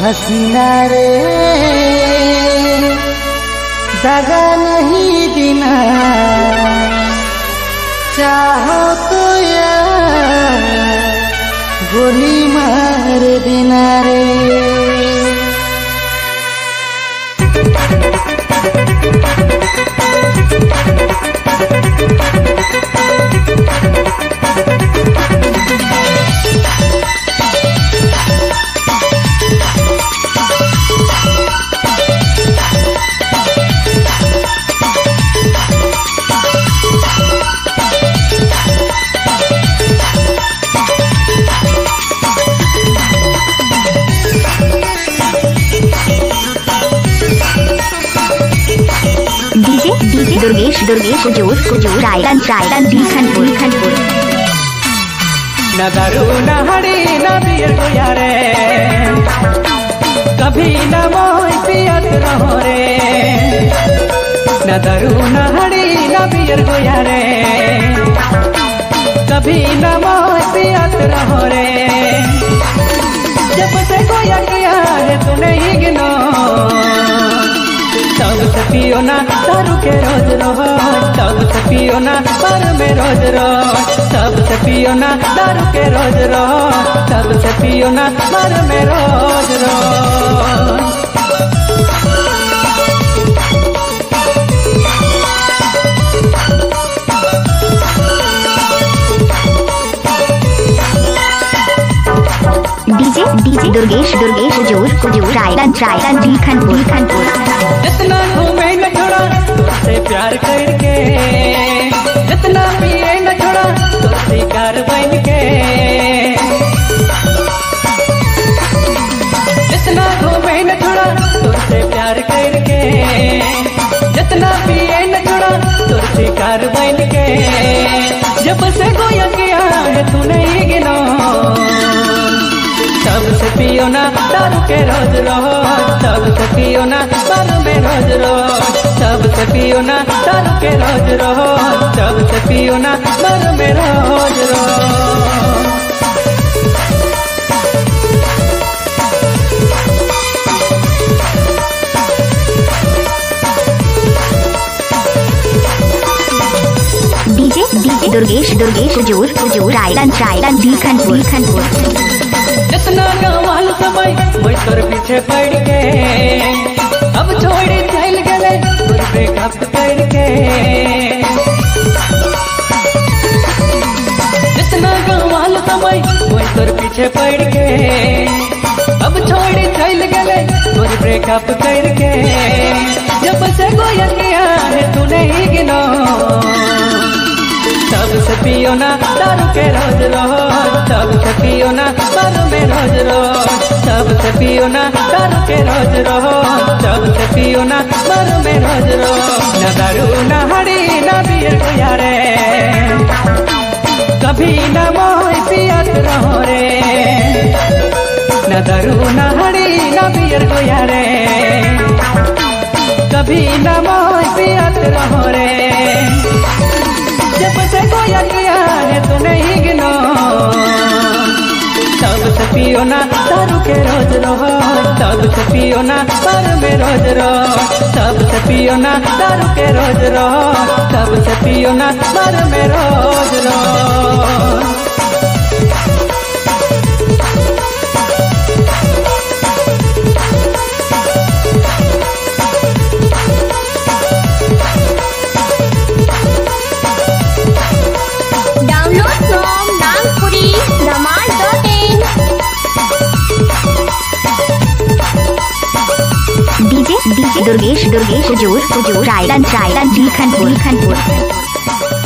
हसीना रे दगा नहीं देना चाहो तो यार गोली मार देना रे दुर्गेश कुजूर कुजूर रायगंज रायगंज भीखनपुर भीखनपुर न दारू न हड़ी न बियर को यारे कभी न मोह पियत रहो रे न दारू न हड़ी न बियर को यारे कभी न मोह पियत रहो रे जब से कोई है तू नहीं गिनो तब से पियो ना दारू के रोज रहो पियो ना पर में रोज तब से पियो ना दारू के रोज तब से पियो ना पर में रोज रहो डीजे डीजे दुर्गेश दुर्गेश कुजूर कुजूर रायगंज रायगंज भीखनपुर भीखनपुर जितना घूमे न छोड़ा तुझसे प्यार करके। जितना पिए न छोड़ा तुझसे कार बन के। जितना घूमे न छोड़ा तुझसे प्यार करके। जितना पिए न छोड़ा तुझसे कार बन के। जब से कोई किया है तू नहीं गिनो। तब से पियो ना दारू के रोज रहो, तब से पियो ना दारू में रोज रहो। से पियो ना दारू के रोज रहो तब से पियो ना दारू में रोज रहो। दुर्गेश दुर्गेश कुजूर कुजूर रायगंज रायगंज भीखनपुर भीखनपुर जितना गवाल समय तोर पीछे पड़ के पीछे पड़ के। अब छोड़ी चल गए तोर ब्रेकअप करके। जब से किया है तू नहीं गिनो तब से पियो ना दारू के रोज रहो तब से पियो ना दारू में रोज रहो तब से पियो ना दारू के रोज रहो तब से पियो ना दारू में रोज रहो न दारू, न हड़ी, न बियर को यारे कभी न मोह रे न दारू न हड़ी न बियर को यारे कभी न मोह पियत रहो रे। जब से कोई किया तू नहीं गिनो तब से पियो ना दारू के रोज रहो। तब से पियो ना दारू में रोज रहो। तब से पियो ना दारू के रोज रहो। तब से पियो ना दारू में रोज डीजे डीजे दुर्गेश दुर्गेश कुजूर कुजूर रायगंज रायगंज भीखनपुर भीखनपुर